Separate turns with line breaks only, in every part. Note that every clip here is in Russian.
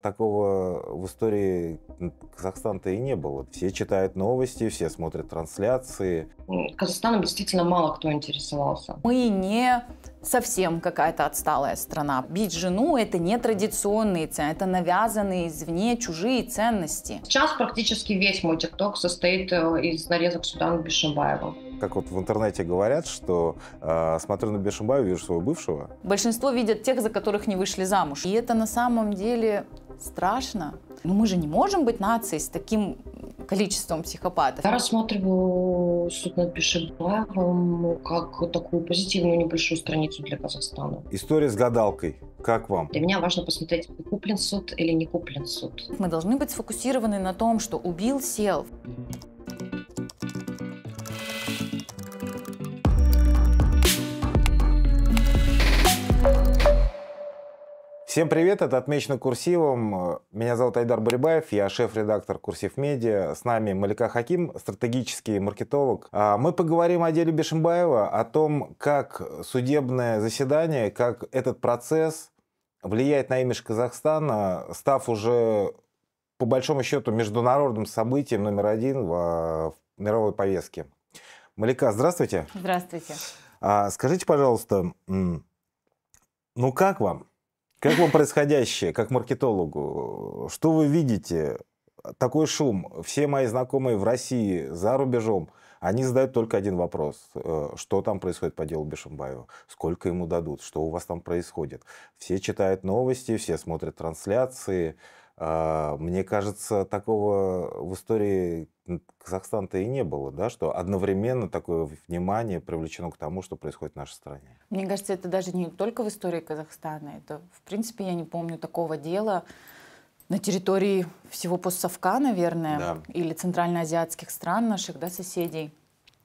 Такого в истории Казахстана-то и не было. Все читают новости, все смотрят трансляции.
Казахстаном действительно мало кто интересовался.
Мы не совсем какая-то отсталая страна. Бить жену – это не традиционные ценности, это навязанные извне чужие ценности.
Сейчас практически весь мой ТикТок состоит э, из нарезок Судана Бишимбаева.
Как вот в интернете говорят, что э, смотрю на Бешимбаева, вижу своего бывшего.
Большинство видят тех, за которых не вышли замуж. И это на самом деле страшно. Но мы же не можем быть нацией с таким количеством психопатов.
Я рассматриваю суд над Бешимбаевым как такую позитивную небольшую страницу для Казахстана.
История с гадалкой. Как вам?
Для меня важно посмотреть, куплен суд или не куплен суд.
Мы должны быть сфокусированы на том, что убил, сел.
Всем привет, это «Отмечено курсивом». Меня зовут Айдар Бурибаев, я шеф-редактор «Курсив Медиа». С нами Малика Хаким, стратегический маркетолог. А мы поговорим о деле Бешимбаева, о том, как судебное заседание, как этот процесс влияет на имидж Казахстана, став уже, по большому счету, международным событием номер один в, в мировой повестке. Малика, здравствуйте.
Здравствуйте.
А, скажите, пожалуйста, ну как вам? Как вам происходящее, как маркетологу? Что вы видите? Такой шум. Все мои знакомые в России, за рубежом, они задают только один вопрос. Э, что там происходит по делу Бешимбаева? Сколько ему дадут? Что у вас там происходит? Все читают новости, все смотрят трансляции. А, мне кажется, такого в истории Казахстана-то и не было, да, что одновременно такое внимание привлечено к тому, что происходит в нашей стране.
Мне кажется, это даже не только в истории Казахстана. Это, в принципе, я не помню такого дела на территории всего постсовка, наверное, да. или центральноазиатских стран наших, да, соседей.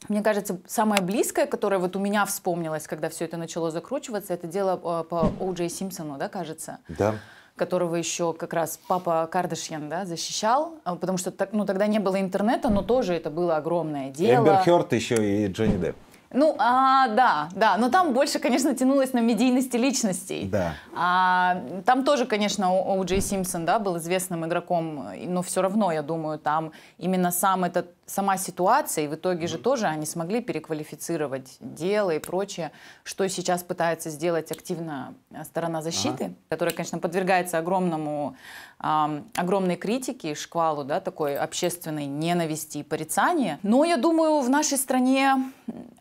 Мне кажется, самое близкое, которое вот у меня вспомнилось, когда все это начало закручиваться, это дело а, по О. Джей Симпсону, да, кажется?
Да
которого еще как раз папа Кардашьян да, защищал, а, потому что ну, тогда не было интернета, но тоже это было огромное дело.
Эмбер Хёрд еще и Джонни Депп.
Ну, а, да, да, но там больше, конечно, тянулось на медийности личностей.
Да.
А, там тоже, конечно, О. Джей Симпсон, да, был известным игроком, но все равно, я думаю, там именно сам этот сама ситуация, и в итоге же тоже они смогли переквалифицировать дело и прочее, что сейчас пытается сделать активно сторона защиты, ага. которая, конечно, подвергается огромному, э, огромной критике, шквалу, да, такой общественной ненависти и порицания. Но я думаю, в нашей стране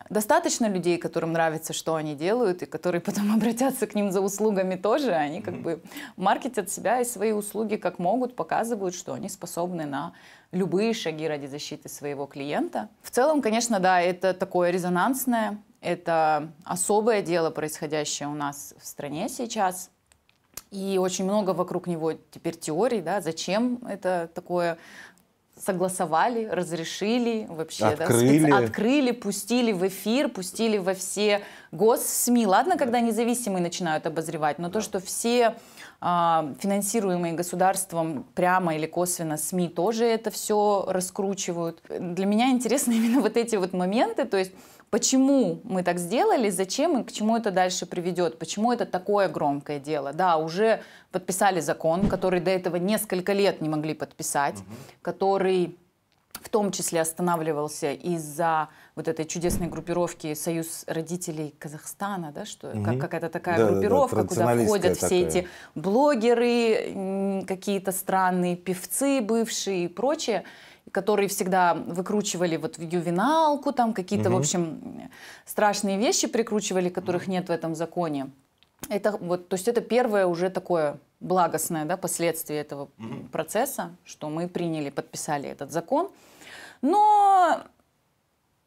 достаточно людей, которым нравится, что они делают, и которые потом обратятся к ним за услугами тоже. Они как бы маркетят себя и свои услуги как могут, показывают, что они способны на любые шаги ради защиты своего клиента. В целом, конечно, да, это такое резонансное, это особое дело, происходящее у нас в стране сейчас. И очень много вокруг него теперь теорий, да, зачем это такое согласовали, разрешили вообще,
открыли. Да,
специ... открыли, пустили в эфир, пустили во все госсми. Ладно, когда независимые начинают обозревать, но то, что все а, финансируемые государством прямо или косвенно СМИ тоже это все раскручивают. Для меня интересны именно вот эти вот моменты, то есть почему мы так сделали, зачем и к чему это дальше приведет, почему это такое громкое дело. Да, уже подписали закон, который до этого несколько лет не могли подписать, угу. который в том числе останавливался из-за вот этой чудесной группировки «Союз родителей Казахстана», да, что угу. как, какая-то такая да, группировка, да, да, куда входят такая. все эти блогеры, какие-то странные певцы бывшие и прочее, которые всегда выкручивали вот в ювеналку, там какие-то, угу. в общем, страшные вещи прикручивали, которых нет в этом законе. Это вот, то есть это первое уже такое благостное да, последствие этого mm процесса, что мы приняли, подписали этот закон. Но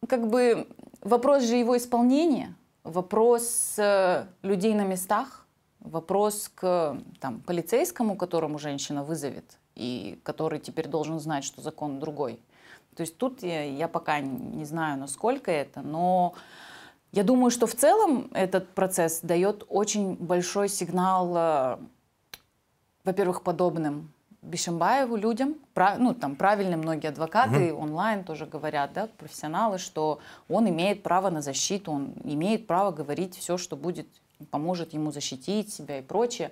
как бы вопрос же его исполнения, вопрос э, людей на местах, вопрос к там, полицейскому, которому женщина вызовет, и который теперь должен знать, что закон другой. То есть тут я, я пока не знаю, насколько это, но я думаю, что в целом этот процесс дает очень большой сигнал, э, во-первых, подобным Бишимбаеву людям, ну там правильно многие адвокаты угу. онлайн тоже говорят, да, профессионалы, что он имеет право на защиту, он имеет право говорить все, что будет поможет ему защитить себя и прочее.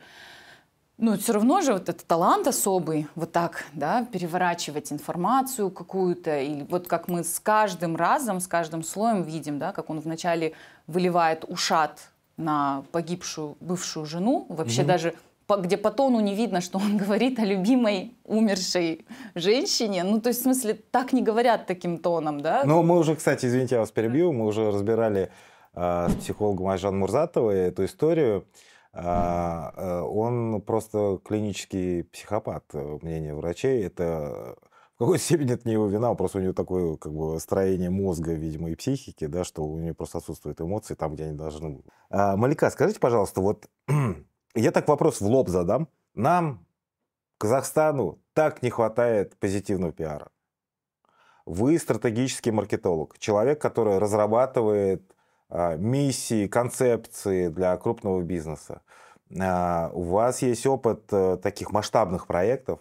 Ну, все равно же вот этот талант особый, вот так, да, переворачивать информацию какую-то, или вот как мы с каждым разом, с каждым слоем видим, да, как он вначале выливает ушат на погибшую бывшую жену, вообще
Мгм.
даже по- где по тону не видно, что он говорит о любимой умершей женщине. Ну, то есть, в смысле, так не говорят таким тоном, да?
Но мы уже, кстати, извините, я вас перебью, мы уже разбирали а, с психологом Айжан Мурзатовой эту историю. А, э, он просто клинический психопат, э, мнение врачей. Это в какой-то степени это не его вина, просто у него такое как бы строение мозга, видимо, и психики, да, что у него просто отсутствуют эмоции там, где они должны быть. А, Малика, скажите, пожалуйста, вот я так вопрос в лоб задам. Нам, Казахстану, так не хватает позитивного пиара. Вы стратегический маркетолог, человек, который разрабатывает миссии, концепции для крупного бизнеса. А, у вас есть опыт э, таких масштабных проектов.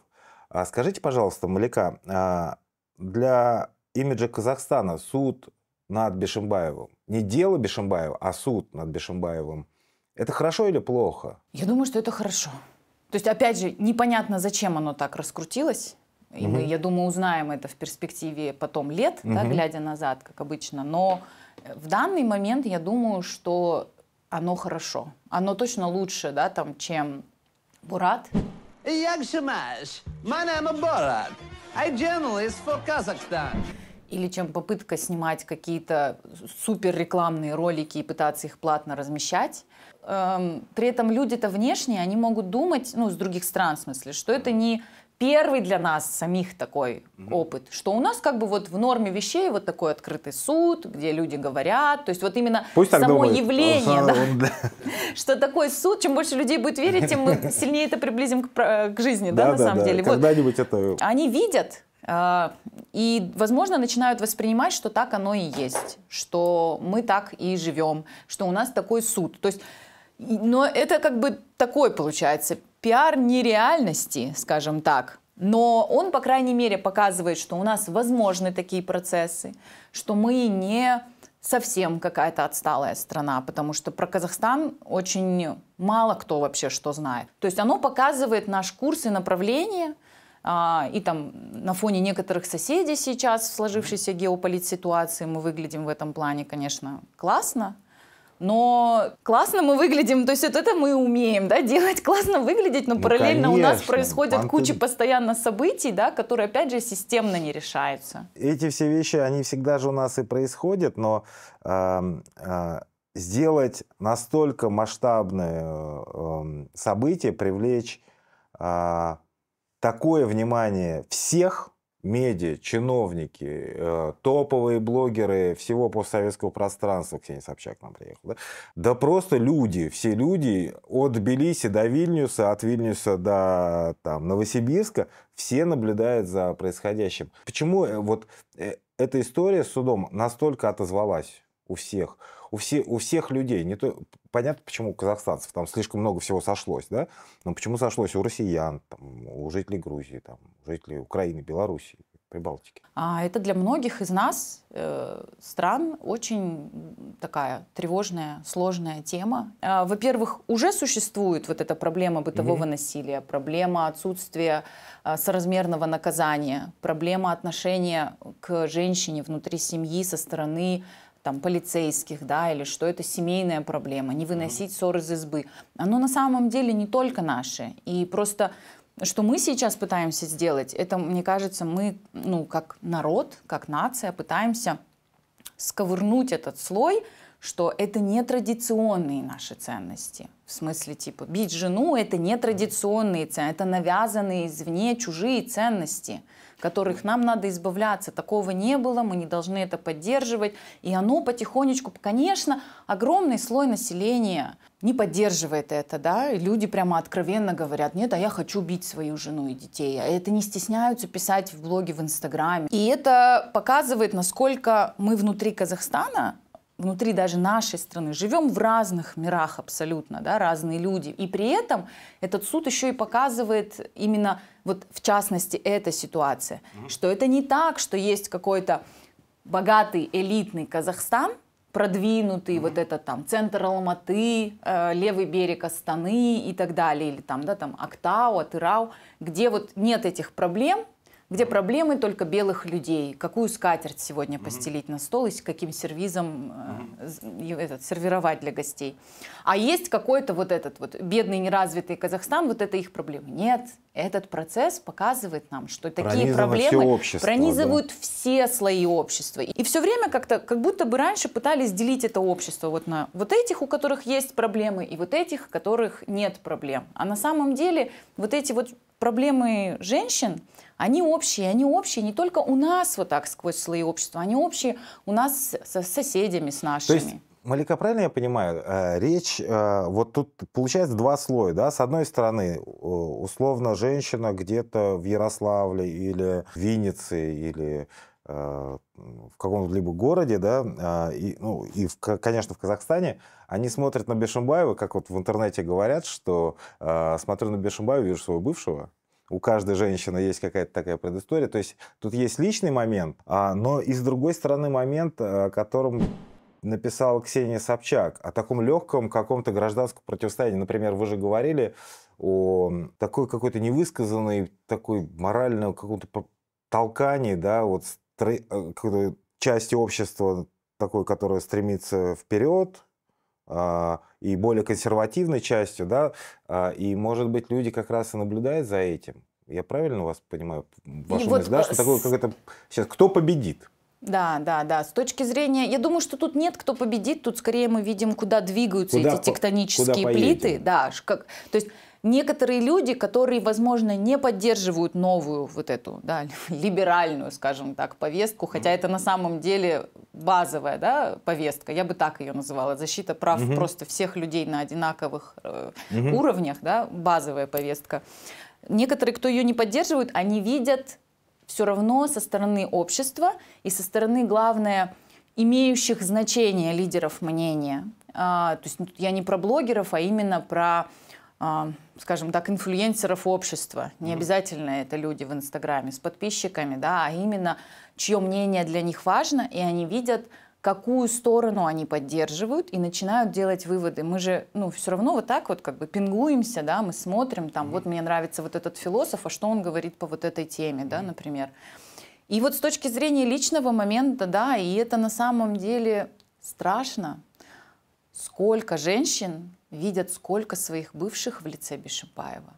А скажите, пожалуйста, Малика, а, для имиджа Казахстана суд над Бешимбаевым, не дело Бешимбаева, а суд над Бешимбаевым, это хорошо или плохо?
Я думаю, что это хорошо. То есть, опять же, непонятно, зачем оно так раскрутилось. И мы,
Мгм.
я думаю, узнаем это в перспективе потом лет, да,
Мгм.
глядя назад, как обычно. Но в данный момент я думаю, что оно хорошо. Оно точно лучше, да, там, чем Бурат.
Як же? My name is Borat. I journalist for Kazakhstan.
Или чем попытка снимать какие-то супер рекламные ролики и пытаться их платно размещать. Эм, При этом люди-то внешние, они могут думать, ну, с других стран в смысле, что это не первый для нас самих такой опыт, что у нас как бы вот в норме вещей вот такой открытый суд, где люди говорят, то есть вот именно
Пусть
само явление, да, что такой суд, чем больше людей будет верить, тем мы сильнее это приблизим к, к жизни, да,
Да,
на
да,
самом
да.
деле. Вот
Когда-нибудь это...
они видят э, и, возможно, начинают воспринимать, что так оно и есть, что мы так и живем, что у нас такой суд. То есть, но это как бы такой получается пиар нереальности, скажем так. Но он, по крайней мере, показывает, что у нас возможны такие процессы, что мы не совсем какая-то отсталая страна, потому что про Казахстан очень мало кто вообще что знает. То есть оно показывает наш курс и направление, а, и там на фоне некоторых соседей сейчас в сложившейся геополит-ситуации мы выглядим в этом плане, конечно, классно. Но классно мы выглядим, то есть вот это мы умеем, да, делать, классно выглядеть, но
Ну,
параллельно у нас
конечно.
происходят
Панты-
куча постоянно событий, да, которые, опять же, системно не решаются.
эти все вещи, они всегда же у нас и происходят, но эм, э, сделать настолько масштабное э, эм, событие, привлечь э, такое внимание всех медиа, чиновники, э, топовые блогеры всего постсоветского пространства, Ксения Собчак нам приехала, да? да просто люди, все люди от Тбилиси до Вильнюса, от Вильнюса до там, Новосибирска, все наблюдают за происходящим. Почему э, вот э, эта история с судом настолько отозвалась у всех? У, все, у всех людей. Не то, понятно, почему у казахстанцев там слишком много всего сошлось, да? Но почему сошлось у россиян, там, у жителей Грузии, там, жителей Украины, Белоруссии, Прибалтики?
А это для многих из нас, э, стран, очень такая тревожная, сложная тема. А, Во-первых, уже существует вот эта проблема бытового
Мгм.
насилия, проблема отсутствия а, соразмерного наказания, проблема отношения к женщине внутри семьи со стороны там, полицейских, да, или что это семейная проблема, не выносить ссор из избы. Оно на самом деле не только наше. И просто что мы сейчас пытаемся сделать, это, мне кажется, мы, ну, как народ, как нация, пытаемся сковырнуть этот слой, что это не традиционные наши ценности. В смысле, типа, бить жену – это не традиционные ценности, это навязанные извне чужие ценности, которых нам надо избавляться. Такого не было, мы не должны это поддерживать. И оно потихонечку, конечно, огромный слой населения не поддерживает это, да, и люди прямо откровенно говорят, нет, а я хочу бить свою жену и детей, а это не стесняются писать в блоге в Инстаграме. И это показывает, насколько мы внутри Казахстана внутри даже нашей страны. Живем в разных мирах абсолютно, да, разные люди. И при этом этот суд еще и показывает именно, вот в частности, эта ситуация, что это не так, что есть какой-то богатый элитный Казахстан, продвинутый, вот это там центр Алматы, э, левый берег Астаны и так далее, или там, да, там Актау, Атырау, где вот нет этих проблем, где проблемы только белых людей. Какую скатерть сегодня постелить на стол и с каким сервизом э, этот, сервировать для гостей. А есть какой-то вот этот вот бедный неразвитый Казахстан, вот это их проблема. Нет, этот процесс показывает нам, что такие проблемы
общество,
пронизывают все слои общества. И все время как-то, как будто бы раньше пытались делить это общество вот на вот этих, у которых есть проблемы, и вот этих, у которых нет проблем. А на самом деле вот эти вот проблемы женщин, они общие, они общие не только у нас вот так сквозь слои общества, они общие у нас с соседями, с
То
нашими.
есть, Малика, правильно я понимаю, э, речь, э, вот тут получается два слоя, да? С одной стороны, условно, женщина где-то в Ярославле или в Виннице или в каком-либо городе, да, а, и, ну, и, в, конечно, в Казахстане, они смотрят на Бешимбаева, как вот в интернете говорят, что э, смотрю на Бешимбаева, вижу своего бывшего, у каждой женщины есть какая-то такая предыстория. То есть тут есть личный момент, а, но и с другой стороны момент, о котором написала Ксения Собчак, о таком легком каком-то гражданском противостоянии. Например, вы же говорили о такой какой-то невысказанной, такой моральном каком-то толкании, да, вот части общества такой, которая стремится вперед, а, и более консервативной частью, да, а, и, может быть, люди как раз и наблюдают за этим. Я правильно вас понимаю? Вашу
вот,
мысль, да, что
э,
такое,
с-
как это сейчас, кто победит?
Да, да, да. С точки зрения, я думаю, что тут нет, кто победит. Тут скорее мы видим, куда двигаются
Куда
эти
по-
тектонические
куда
плиты.
поедем.
Да, как, то есть некоторые люди, которые, возможно, не поддерживают новую вот эту, да, либеральную, скажем так, повестку, хотя это на самом деле базовая, да, повестка. Я бы так ее называла. Защита прав
Мгм.
просто всех людей на одинаковых э,
Мгм.
уровнях, да, базовая повестка. Некоторые, кто ее не поддерживают, они видят все равно со стороны общества и со стороны, главное, имеющих значение лидеров мнения. А, то есть ну, я не про блогеров, а именно про, скажем так, инфлюенсеров общества. Не обязательно это люди в Инстаграме с подписчиками, да, а именно чье мнение для них важно, и они видят, какую сторону они поддерживают и начинают делать выводы. Мы же, ну, все равно вот так вот как бы пингуемся, да, мы смотрим, там, вот мне нравится вот этот философ, а что он говорит по вот этой теме, да, например. И вот с точки зрения личного момента, да, и это на самом деле страшно, сколько женщин видят сколько своих бывших в лице Бишипаева.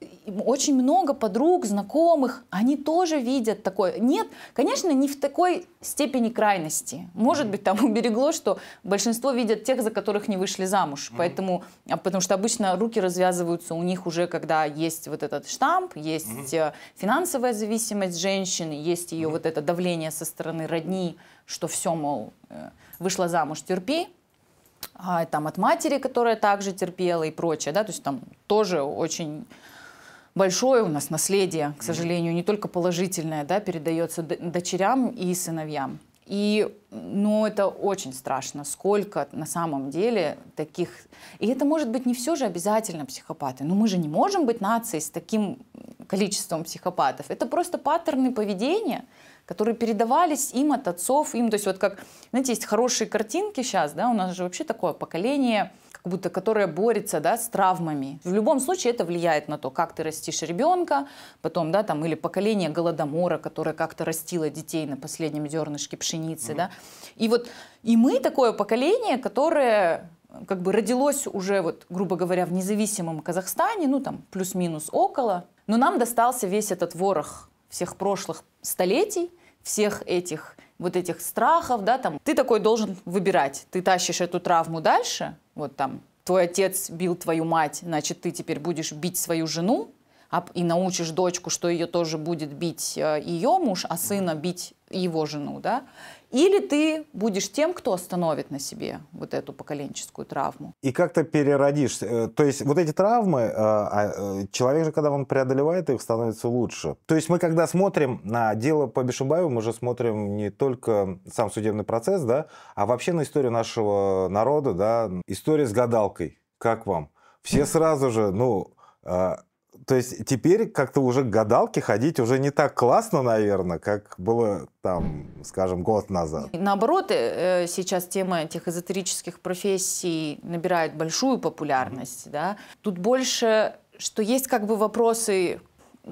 Очень много подруг, знакомых, они тоже видят такое. Нет, конечно, не в такой степени крайности. Может быть, там уберегло, что большинство видят тех, за которых не вышли замуж. Поэтому, а потому что обычно руки развязываются у них уже, когда есть вот этот штамп, есть э, финансовая зависимость женщины, есть ее вот это давление со стороны родни, что все, мол, э, вышла замуж, терпи а, там от матери, которая также терпела и прочее, да, то есть там тоже очень большое у нас наследие, к сожалению, не только положительное, да, передается дочерям и сыновьям. И, ну, это очень страшно, сколько на самом деле таких... И это может быть не все же обязательно психопаты. Но мы же не можем быть нацией с таким количеством психопатов. Это просто паттерны поведения, которые передавались им от отцов, им, то есть вот как, знаете, есть хорошие картинки сейчас, да, у нас же вообще такое поколение, как будто которое борется, да, с травмами. В любом случае это влияет на то, как ты растишь ребенка, потом, да, там, или поколение голодомора, которое как-то растило детей на последнем зернышке пшеницы, да. И вот, и мы такое поколение, которое как бы родилось уже, вот, грубо говоря, в независимом Казахстане, ну там плюс-минус около, но нам достался весь этот ворох всех прошлых столетий, всех этих вот этих страхов, да, там, ты такой должен выбирать, ты тащишь эту травму дальше, вот там, твой отец бил твою мать, значит, ты теперь будешь бить свою жену, и научишь дочку, что ее тоже будет бить э, ее муж, а сына бить его жену, да, или ты будешь тем, кто остановит на себе вот эту поколенческую травму.
И как-то переродишь. Э, То есть вот эти травмы, э, а, человек же, когда он преодолевает их, становится лучше. То есть мы, когда смотрим на дело по Бишимбаеву, мы же смотрим не только сам судебный процесс, да, а вообще на историю нашего народа, да, история с гадалкой. Как вам? Все сразу же, ну, То есть теперь как-то уже к гадалке ходить уже не так классно, наверное, как было там, скажем, год назад.
Наоборот, э, сейчас тема этих эзотерических профессий набирает большую популярность. Да? Тут больше, что есть как бы вопросы,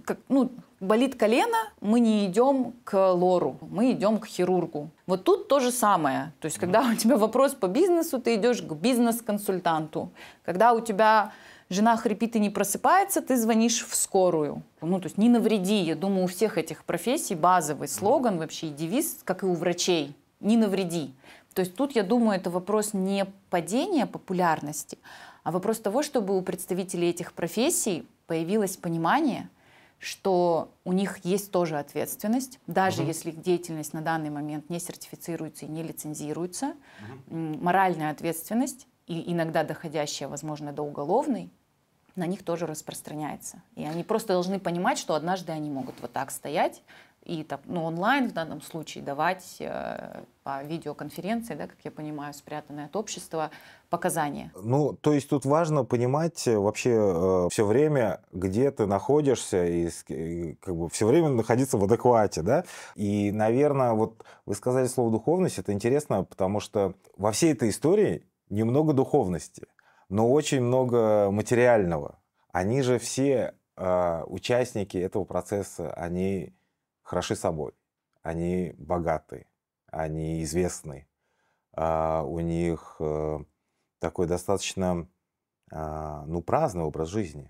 как, ну, болит колено, мы не идем к лору, мы идем к хирургу. Вот тут то же самое. То есть, когда у тебя вопрос по бизнесу, ты идешь к бизнес-консультанту. Когда у тебя жена хрипит и не просыпается, ты звонишь в скорую. Ну, то есть не навреди. Я думаю, у всех этих профессий базовый слоган вообще и девиз, как и у врачей. Не навреди. То есть тут, я думаю, это вопрос не падения популярности, а вопрос того, чтобы у представителей этих профессий появилось понимание, что у них есть тоже ответственность, даже угу. если их деятельность на данный момент не сертифицируется и не лицензируется, угу. моральная ответственность и иногда доходящая, возможно, до уголовной, на них тоже распространяется. И они просто должны понимать, что однажды они могут вот так стоять и так, ну, онлайн в данном случае давать э, по видеоконференции, да, как я понимаю, спрятанное от общества, показания.
Ну, то есть тут важно понимать э, вообще э, все время, где ты находишься, и, и как бы все время находиться в адеквате, да. И, наверное, вот вы сказали слово духовность, это интересно, потому что во всей этой истории немного духовности но очень много материального. Они же все э, участники этого процесса, они хороши собой, они богаты, они известны, э, у них э, такой достаточно э, ну, праздный образ жизни,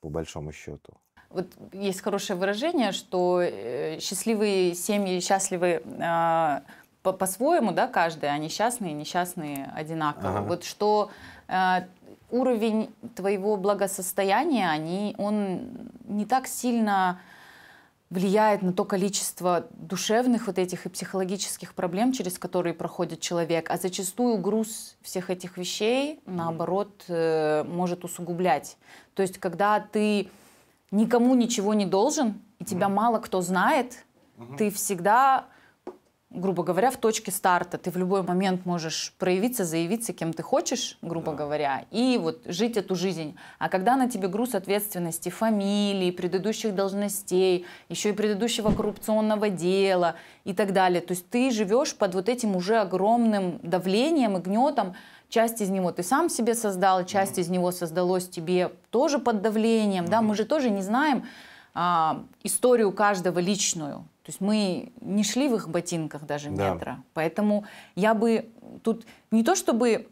по большому счету.
Вот есть хорошее выражение, что э, счастливые семьи счастливы э, по-своему, да, каждый, а несчастные, несчастные одинаково. Ага. Вот что Э, уровень твоего благосостояния, они, он не так сильно влияет на то количество душевных вот этих и психологических проблем, через которые проходит человек, а зачастую груз всех этих вещей, наоборот, э, может усугублять. То есть, когда ты никому ничего не должен, и тебя мало кто знает, ты всегда грубо говоря, в точке старта. Ты в любой момент можешь проявиться, заявиться, кем ты хочешь, грубо да. говоря, и вот жить эту жизнь. А когда на тебе груз ответственности, фамилии, предыдущих должностей, еще и предыдущего коррупционного дела и так далее, то есть ты живешь под вот этим уже огромным давлением и гнетом, часть из него ты сам себе создал, часть mm-hmm. из него создалось тебе тоже под давлением, mm-hmm. да, мы же тоже не знаем а, историю каждого личную. То есть мы не шли в их ботинках даже метра. Да. Поэтому я бы тут не то чтобы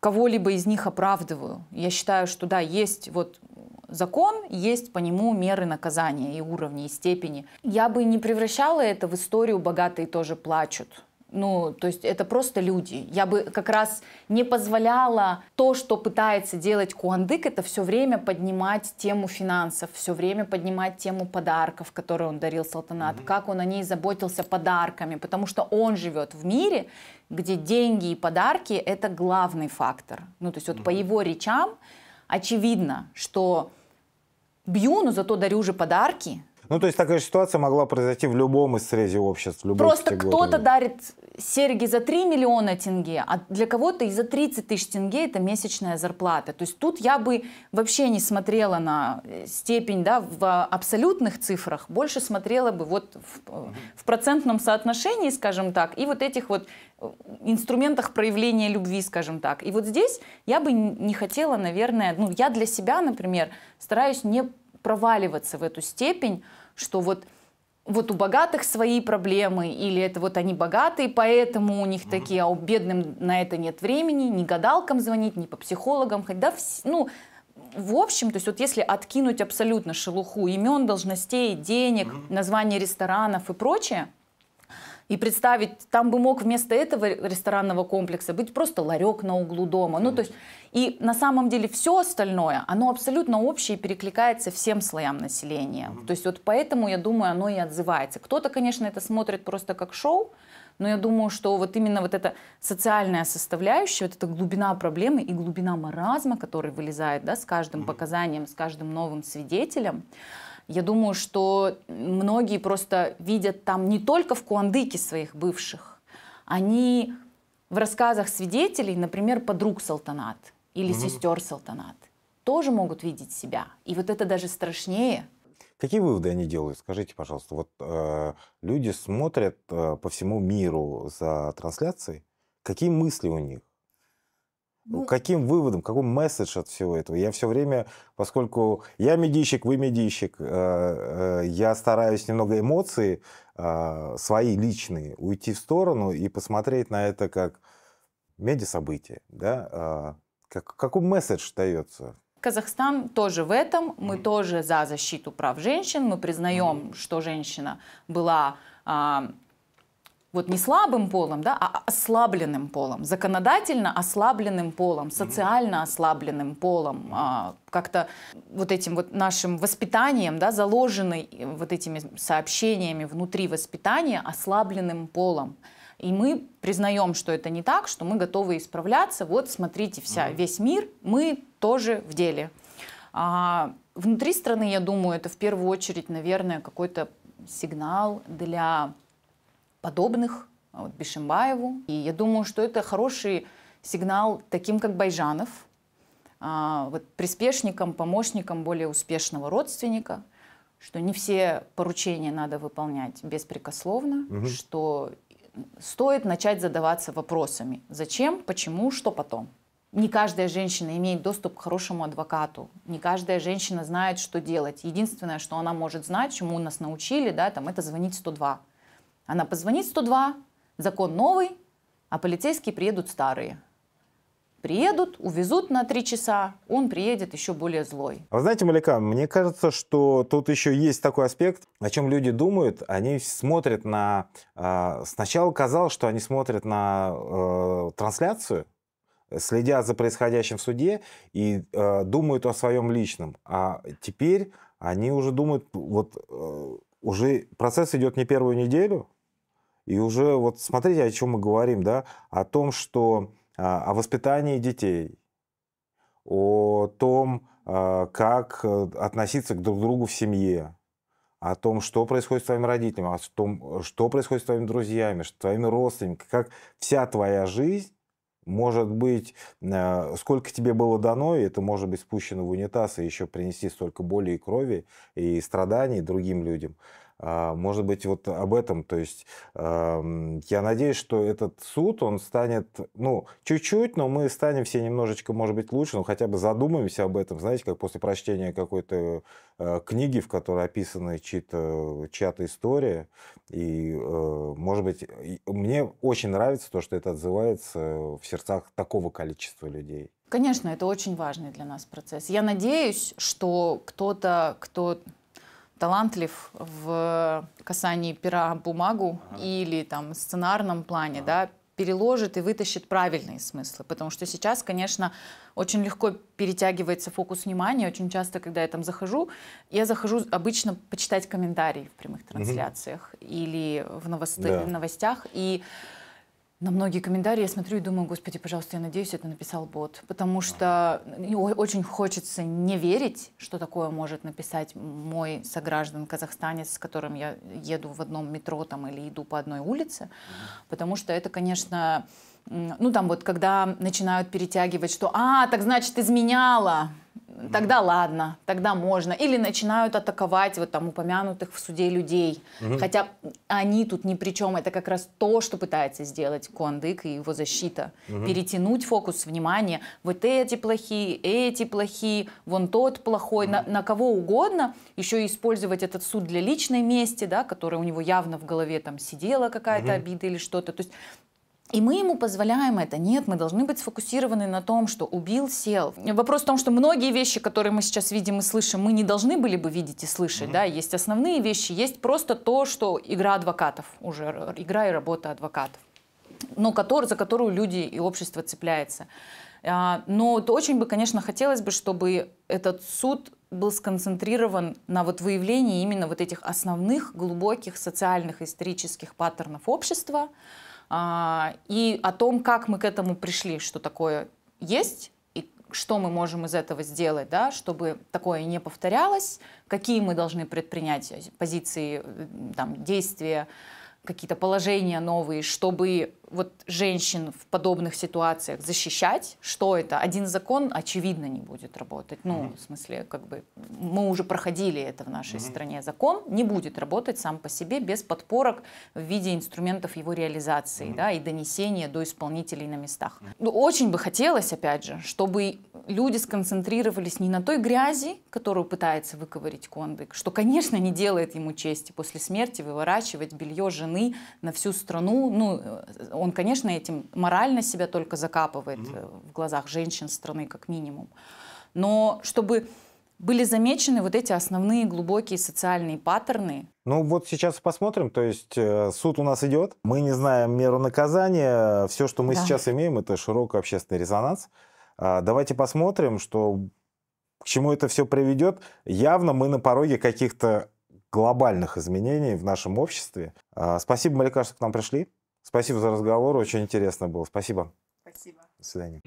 кого-либо из них оправдываю. Я считаю, что да, есть вот закон, есть по нему меры наказания и уровни, и степени. Я бы не превращала это в историю «богатые тоже плачут». Ну, то есть это просто люди. Я бы как раз не позволяла то, что пытается делать Куандык, это все время поднимать тему финансов, все время поднимать тему подарков, которые он дарил Салтанат, mm-hmm. как он о ней заботился подарками, потому что он живет в мире, где деньги и подарки это главный фактор. Ну, то есть вот mm-hmm. по его речам очевидно, что бью, но зато дарю же подарки,
ну, то есть такая ситуация могла произойти в любом из срезе обществ.
Просто кто-то дарит серьги за 3 миллиона тенге, а для кого-то и за 30 тысяч тенге это месячная зарплата. То есть тут я бы вообще не смотрела на э, степень да, в абсолютных цифрах, больше смотрела бы вот в, в процентном соотношении, скажем так, и вот этих вот э, инструментах проявления любви, скажем так. И вот здесь я бы не хотела, наверное, ну я для себя, например, стараюсь не проваливаться в эту степень, что вот вот у богатых свои проблемы, или это вот они богатые, поэтому у них такие, а у бедным на это нет времени, ни гадалкам звонить, ни по психологам да, ну, в общем, то есть вот если откинуть абсолютно шелуху имен, должностей, денег, названий ресторанов и прочее, и представить, там бы мог вместо этого ресторанного комплекса быть просто ларек на углу дома. Ну, то есть, и на самом деле все остальное, оно абсолютно общее и перекликается всем слоям населения. То есть вот поэтому, я думаю, оно и отзывается. Кто-то, конечно, это смотрит просто как шоу, но я думаю, что вот именно вот эта социальная составляющая, вот эта глубина проблемы и глубина маразма, который вылезает да, с каждым показанием, с каждым новым свидетелем, я думаю, что многие просто видят там не только в Куандыке своих бывших, они в рассказах свидетелей, например, подруг Салтанат или угу. сестер Салтанат, тоже могут видеть себя. И вот это даже страшнее.
Какие выводы они делают? Скажите, пожалуйста. Вот э, люди смотрят э, по всему миру за трансляцией. Какие мысли у них?
Ну,
Каким выводом, какой месседж от всего этого? Я все время, поскольку я медийщик, вы медийщик, э, э, я стараюсь немного эмоции э, свои личные уйти в сторону и посмотреть на это как медиасобытие. Да? А, как, какой месседж дается?
Казахстан тоже в этом. Мы
Мгм.
тоже за защиту прав женщин. Мы признаем, что женщина была а, вот не слабым полом, да, а ослабленным полом, законодательно ослабленным полом, социально ослабленным полом, а, как-то вот этим вот нашим воспитанием, да, заложенный вот этими сообщениями внутри воспитания ослабленным полом. И мы признаем, что это не так, что мы готовы исправляться. Вот смотрите, вся, весь мир, мы тоже в деле. А, внутри страны, я думаю, это в первую очередь, наверное, какой-то сигнал для подобных а, вот, Бишимбаеву. И я думаю, что это хороший сигнал таким, как Байжанов, а, вот, приспешникам, помощникам более успешного родственника, что не все поручения надо выполнять беспрекословно,
Мгм.
что стоит начать задаваться вопросами. Зачем, почему, что потом. Не каждая женщина имеет доступ к хорошему адвокату. Не каждая женщина знает, что делать. Единственное, что она может знать, чему нас научили, да, там, это звонить 102. Она позвонит 102, закон новый, а полицейские приедут старые. Приедут, увезут на три часа, он приедет еще более злой.
А вы знаете, Малика, мне кажется, что тут еще есть такой аспект, о чем люди думают. Они смотрят на... а, Сначала казалось, что они смотрят на э, трансляцию, следят за происходящим в суде и э, думают о своем личном. А теперь они уже думают, вот э, уже процесс идет не первую неделю, и уже вот смотрите, о чем мы говорим, да, о том, что а, о воспитании детей, о том, а, как э, относиться к друг другу в семье, о том, что происходит с твоими родителями, о том, что происходит с твоими друзьями, с твоими родственниками, как вся твоя жизнь может быть, э, сколько тебе было дано, и это может быть спущено в унитаз и еще принести столько боли и крови и страданий другим людям. А, Может быть, вот об этом, то есть я надеюсь, что этот суд, он станет, ну, чуть-чуть, но мы станем все немножечко, может быть, лучше, но хотя бы задумаемся об этом, знаете, как после прочтения какой-то э, книги, в которой описана чья-то история, и, э, может быть, мне очень нравится то, что это отзывается в сердцах такого количества людей.
Конечно, это очень важный для нас процесс. Я надеюсь, что кто-то, кто талантлив в касании пера бумагу или там сценарном плане, да, переложит и вытащит правильные смыслы. Потому что сейчас, конечно, очень легко перетягивается фокус внимания. Очень часто, когда я там захожу, я захожу обычно почитать комментарии в прямых трансляциях или в, новосты-
Да.
новостях. И на многие комментарии я смотрю и думаю, господи, пожалуйста, я надеюсь, это написал бот. Потому что очень хочется не верить, что такое может написать мой сограждан казахстанец, с которым я еду в одном метро там, или иду по одной улице. Потому что это, конечно, ну там вот когда начинают перетягивать, что «А, так значит изменяла», тогда ладно, тогда можно. Или начинают атаковать вот там упомянутых в суде людей. Хотя они тут ни при чем. Это как раз то, что пытается сделать Куандык и его защита. Перетянуть фокус внимания. Вот эти плохие, эти плохие, вон тот плохой, на, на кого угодно. Еще и использовать этот суд для личной мести, да, которая у него явно в голове там сидела какая-то обида или что-то. То есть и мы ему позволяем это. Нет, мы должны быть сфокусированы на том, что убил, сел. Вопрос в том, что многие вещи, которые мы сейчас видим и слышим, мы не должны были бы видеть и слышать. Да? Есть основные вещи, есть просто то, что игра адвокатов, уже игра и работа адвокатов, но который, за которую люди и общество цепляется. А, Но то очень бы, конечно, хотелось бы, чтобы этот суд был сконцентрирован на вот выявлении именно вот этих основных глубоких социальных исторических паттернов общества, и о том, как мы к этому пришли, что такое есть и что мы можем из этого сделать, да, чтобы такое не повторялось, какие мы должны предпринять позиции, э, там, действия, какие-то положения новые, чтобы вот женщин в подобных ситуациях защищать, что это? Один закон, очевидно, не будет работать. Ну, mm-hmm. в смысле, как бы мы уже проходили это в нашей mm-hmm. стране. Закон не будет работать сам по себе без подпорок в виде инструментов его реализации, mm-hmm. да, и донесения до исполнителей на местах. Mm-hmm. Ну, очень бы хотелось, опять же, чтобы люди сконцентрировались не на той грязи, которую пытается выковырить Кондык, что, конечно, не делает ему чести после смерти выворачивать белье жены на всю страну. Ну, э, он, конечно, этим морально себя только закапывает mm-hmm. в глазах женщин страны, как минимум. Но чтобы были замечены вот эти основные глубокие социальные паттерны.
Ну вот сейчас посмотрим, то есть э, суд у нас идет, мы не знаем меру наказания, все, что мы да. сейчас имеем, это широкий общественный резонанс. А, давайте посмотрим, что к чему это все приведет. Явно мы на пороге каких-то глобальных изменений в нашем обществе. А, спасибо, Малика, что к нам пришли. Спасибо за разговор, очень интересно было. Спасибо.
Спасибо.
До свидания.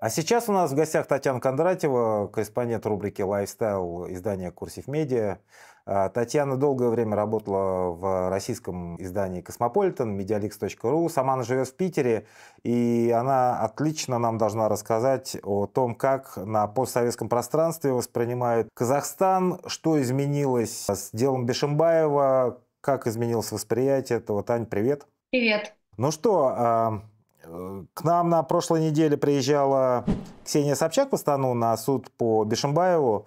А сейчас у нас в гостях Татьяна Кондратьева, корреспондент рубрики «Lifestyle» издания «Курсив Медиа». А, Татьяна долгое время работала в российском издании «Cosmopolitan», medialeaks.ru. Сама она живет в Питере, и она отлично нам должна рассказать о том, как на постсоветском пространстве воспринимают Казахстан, что изменилось с делом Бишимбаева, как изменилось восприятие этого. Тань, привет.
Привет.
Ну что, а, к нам на прошлой неделе приезжала Ксения Собчак в Астану на суд по Бешимбаеву.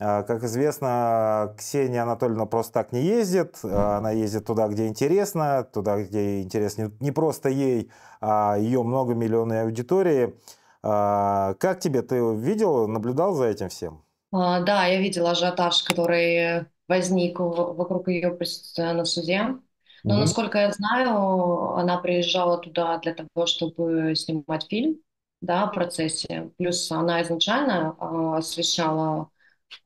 А, как известно, Ксения Анатольевна просто так не ездит. Она ездит туда, где интересно, туда, где интересно не просто ей, а ее многомиллионной аудитории. Как тебе? Ты видел, наблюдал за этим всем?
А, да, я видела ажиотаж, который возник вокруг ее присутствия на суде. Но, mm насколько я знаю, она приезжала туда для того, чтобы снимать фильм, да, в процессе. Плюс она изначально э, освещала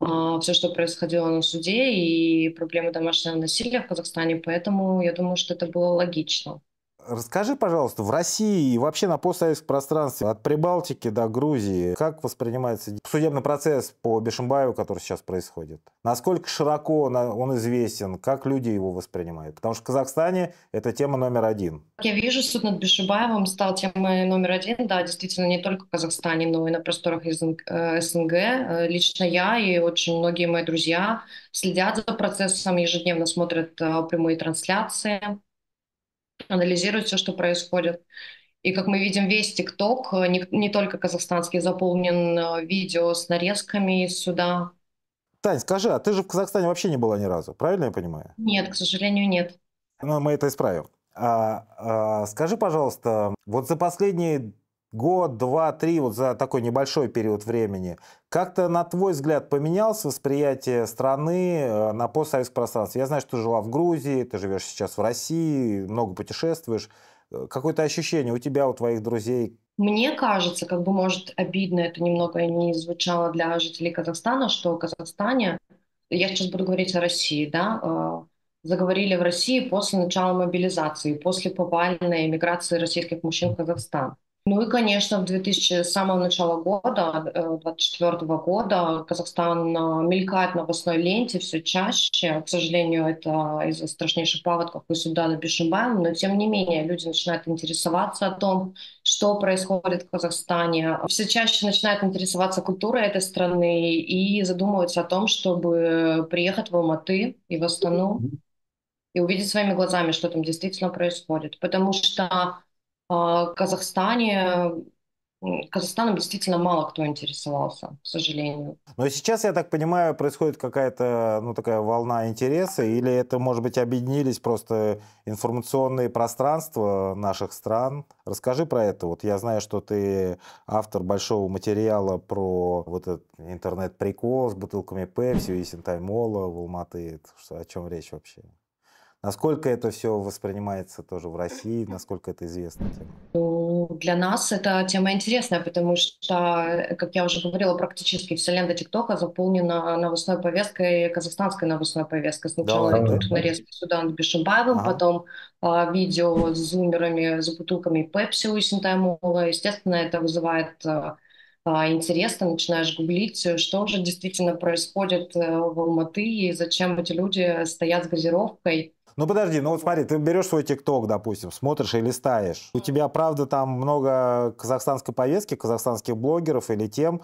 э, все, что происходило на суде и проблемы домашнего насилия в Казахстане, поэтому я думаю, что это было логично.
Расскажи, пожалуйста, в России и вообще на постсоветском пространстве от Прибалтики до Грузии, как воспринимается судебный процесс по Бешимбаеву, который сейчас происходит? Насколько широко он известен? Как люди его воспринимают? Потому что в Казахстане это тема номер один.
Я вижу, суд над Бешимбаевым стал темой номер один. Да, действительно, не только в Казахстане, но и на просторах СНГ. Э, лично я и очень многие мои друзья следят за процессом, ежедневно смотрят э, прямые трансляции анализирует все, что происходит. И как мы видим, весь ТикТок, э, не, не только казахстанский, заполнен э, видео с нарезками из суда.
Тань, скажи, а ты же в Казахстане вообще не была ни разу, правильно я понимаю?
Нет, к сожалению, нет.
Ну, мы это исправим. А, а, скажи, пожалуйста, вот за последние год, два, три, вот за такой небольшой период времени, как-то, на твой взгляд, поменялось восприятие страны э, на постсоветском пространстве? Я знаю, что ты жила в Грузии, ты живешь сейчас в России, много путешествуешь. Э, какое-то ощущение у тебя, у твоих друзей?
Мне кажется, как бы, может, обидно это немного не звучало для жителей Казахстана, что в Казахстане, я сейчас буду говорить о России, да, э, заговорили в России после начала мобилизации, после повальной эмиграции российских мужчин в Казахстан. Ну и, конечно, в 2000, с самого начала года, 2024 э, года, Казахстан э, мелькает на новостной ленте все чаще. К сожалению, это из-за страшнейших паводков и суда на Бишимбаем, но тем не менее люди начинают интересоваться о том, что происходит в Казахстане. Все чаще начинают интересоваться культурой этой страны и задумываются о том, чтобы приехать в Алматы и в Астану и увидеть своими глазами, что там действительно происходит. Потому что Казахстане Казахстаном действительно мало кто интересовался, к сожалению.
Но сейчас, я так понимаю, происходит какая-то ну, такая волна интереса, или это, может быть, объединились просто информационные пространства наших стран? Расскажи про это. Вот я знаю, что ты автор большого материала про вот этот интернет-прикол с бутылками Пепси и Синтаймола в Алматы. О чем речь вообще? Насколько это все воспринимается тоже в России, насколько это известно тема?
Ну, для нас эта тема интересная, потому что, как я уже говорила, практически вся лента ТикТока заполнена новостной повесткой, казахстанской новостной повесткой. Сначала да, идут да, нарезки да. Судан Бишимбаевым, ага. потом а, видео с зумерами, с бутылками Пепси у Синтаймола. Естественно, это вызывает а, а, интересно, начинаешь гуглить, что же действительно происходит э, в Алматы и зачем эти люди стоят с газировкой.
Ну подожди, ну вот смотри, ты берешь свой ТикТок, допустим, смотришь и листаешь. У тебя, правда, там много казахстанской повестки, казахстанских блогеров или тем,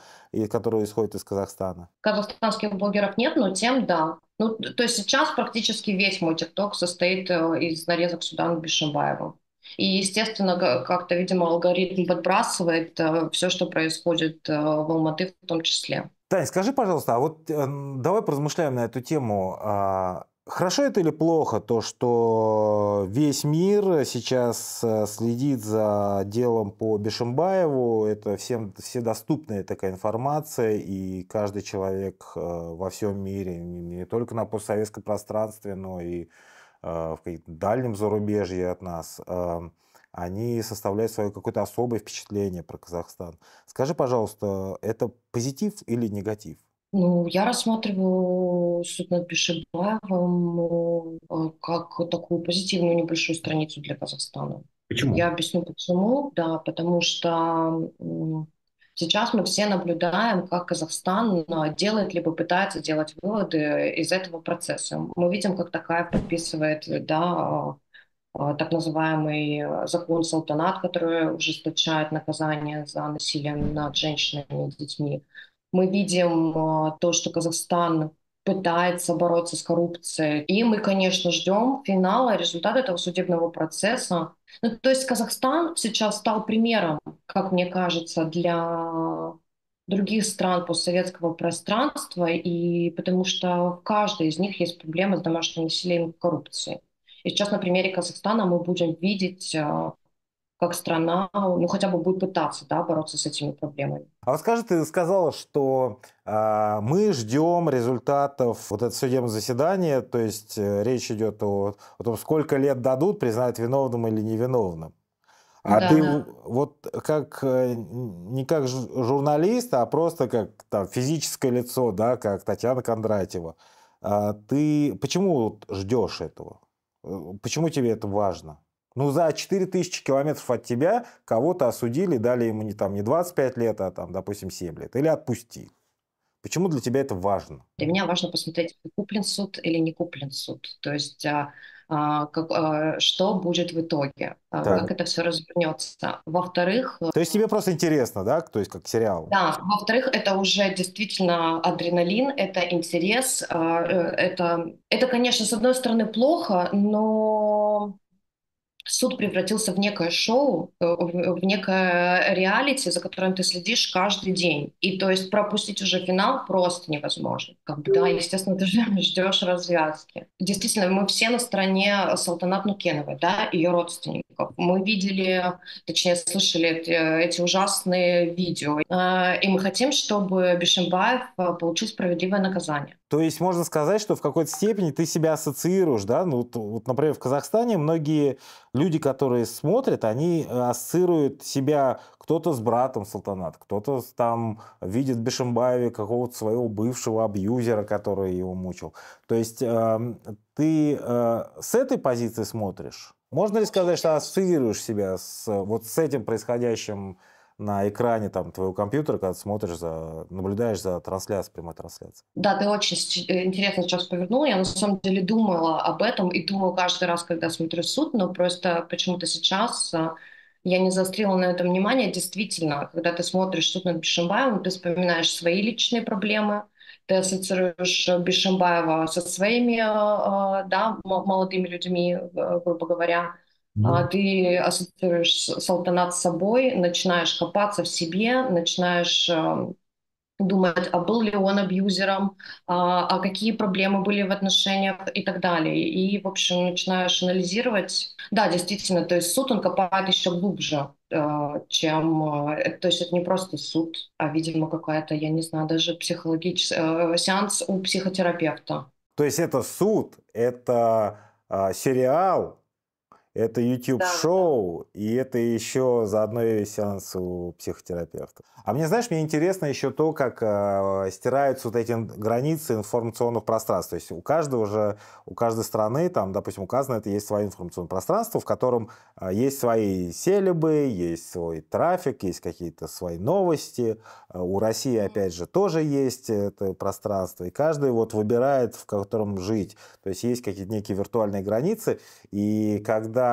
которые исходят из Казахстана?
Казахстанских блогеров нет, но тем да. Ну, то есть сейчас практически весь мой ТикТок состоит э, из нарезок Судана Бишимбаева. И, естественно, как-то, видимо, алгоритм подбрасывает э, все, что происходит э, в Алматы в том числе.
Тань, скажи, пожалуйста, а вот э, давай поразмышляем на эту тему. А, хорошо это или плохо то, что весь мир сейчас следит за делом по Бешимбаеву? Это всем вседоступная такая информация, и каждый человек во всем мире, не только на постсоветском пространстве, но и Э, в дальнем зарубежье от нас, они составляют свое какое-то особое впечатление про Казахстан. Скажи, пожалуйста, это позитив или негатив?
Ну, я рассматриваю суд над Бишебаевым э, как такую позитивную небольшую страницу для Казахстана.
Почему?
Я объясню почему. Да, потому что Сейчас мы все наблюдаем, как Казахстан а, делает либо пытается делать выводы из этого процесса. Мы видим, как такая подписывает да, а, так называемый закон Салтанат, который ужесточает наказание за насилие над женщинами и детьми. Мы видим то, что Казахстан пытается бороться с коррупцией. И мы, конечно, ждем финала, результата этого судебного процесса. Ну, то есть Казахстан сейчас стал примером, как мне кажется, для других стран постсоветского пространства, и потому что в каждой из них есть проблемы с домашним насилием и коррупцией. И сейчас на примере Казахстана мы будем видеть а, как страна, ну, хотя бы будет пытаться, да, бороться с этими проблемами.
А вот скажи, ты сказала, что э, мы ждем результатов вот этого судебного заседания, то есть э, речь идет о, о том, сколько лет дадут, признают виновным или невиновным. А да, ты да. вот как э, не как журналист, а просто как там, физическое лицо, да, как Татьяна Кондратьева, а ты почему ждешь этого? Э, почему тебе это важно? Ну, за 4000 километров от тебя кого-то осудили, дали ему не, там, не 25 лет, а, там, допустим, 7 лет. Или отпустили. Почему для тебя это важно?
Для меня важно посмотреть, куплен суд или не куплен суд. То есть а, а, как, а, что будет в итоге, а, как это все развернется. Во-вторых...
То есть тебе просто интересно, да? То есть как сериал?
Да. Во-вторых, это уже действительно адреналин, это интерес. А, э, это, это, конечно, с одной стороны плохо, но суд превратился в некое шоу, э, в некое реалити, за которым ты следишь каждый день. И то есть пропустить уже финал просто невозможно. Как бы, да, естественно, ты ждешь развязки. Действительно, мы все на стороне Салтанат Нукеновой, да, ее родственников. Мы видели, точнее, слышали эти, эти ужасные видео. Э, и мы хотим, чтобы Бишимбаев э, получил справедливое наказание.
То есть можно сказать, что в какой-то степени ты себя ассоциируешь, да? Ну, вот, вот, например, в Казахстане многие люди, которые смотрят, они э, ассоциируют себя кто-то с братом Салтанат, кто-то там видит в Бешимбаеве какого-то своего бывшего абьюзера, который его мучил. То есть э, ты э, с этой позиции смотришь? Можно ли сказать, что ассоциируешь себя с, вот с этим происходящим на экране там, твоего компьютера, когда смотришь, за, наблюдаешь за трансляцией, прямой трансляцией.
Да, ты очень э, интересно сейчас повернула. Я на самом деле думала об этом и думаю каждый раз, когда смотрю суд, но просто почему-то сейчас а, я не заострила на этом внимание. Действительно, когда ты смотришь суд над Бишимбаевым, ты вспоминаешь свои личные проблемы, ты ассоциируешь Бишимбаева со своими да, молодыми людьми, грубо говоря, Mm. Ты ассоциируешь салтанат с собой, начинаешь копаться в себе, начинаешь эм, думать, а был ли он абьюзером, а, а какие проблемы были в отношениях и так далее. И, в общем, начинаешь анализировать. Да, действительно, то есть суд, он копает еще глубже, э, чем... Э, то есть это не просто суд, а, видимо, какая-то, я не знаю, даже психологический э, сеанс у психотерапевта.
То есть это суд, это сериал, это YouTube-шоу, да. и это еще заодно и сеанс у психотерапевта. А мне, знаешь, мне интересно еще то, как э, стираются вот эти границы информационных пространств. То есть у каждого же, у каждой страны, там, допустим, указано, это есть свое информационное пространство, в котором э, есть свои селебы, есть свой трафик, есть какие-то свои новости. Э, у России, опять же, тоже есть это пространство, и каждый вот выбирает, в котором жить. То есть есть какие-то некие виртуальные границы, и когда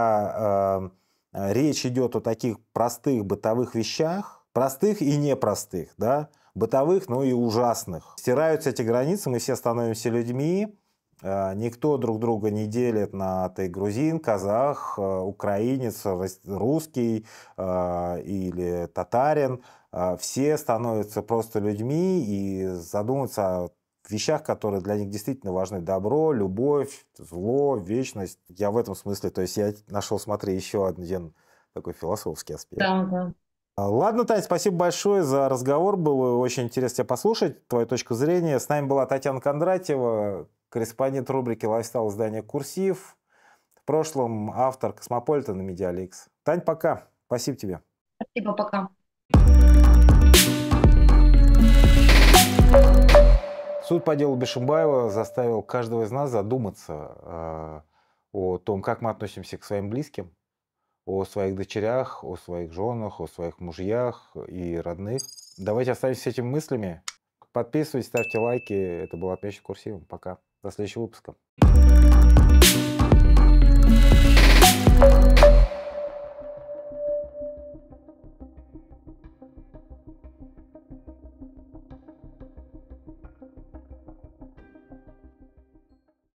э, речь идет о таких простых бытовых вещах, простых и непростых, да, бытовых, но и ужасных. Стираются эти границы, мы все становимся людьми, э, никто друг друга не делит на ты грузин, казах, э, украинец, русский э, или татарин. Все становятся просто людьми и задумываются вещах, которые для них действительно важны. Добро, любовь, зло, вечность. Я в этом смысле, то есть я нашел, смотри, еще один такой философский аспект.
Да, да.
А, ладно, Тань, спасибо большое за разговор. Было очень интересно тебя послушать, твою точку зрения. С нами была Татьяна Кондратьева, корреспондент рубрики «Lifestyle» издания «Курсив». В прошлом автор «Cosmopolitan» и Medialeaks. Тань, пока. Спасибо тебе.
Спасибо, пока.
Суд по делу Бишимбаева заставил каждого из нас задуматься э, о том, как мы относимся к своим близким, о своих дочерях, о своих женах, о своих мужьях и родных. Давайте оставимся с этими мыслями. Подписывайтесь, ставьте лайки. Это был «Отмечен курсивом». Пока. До следующего выпуска.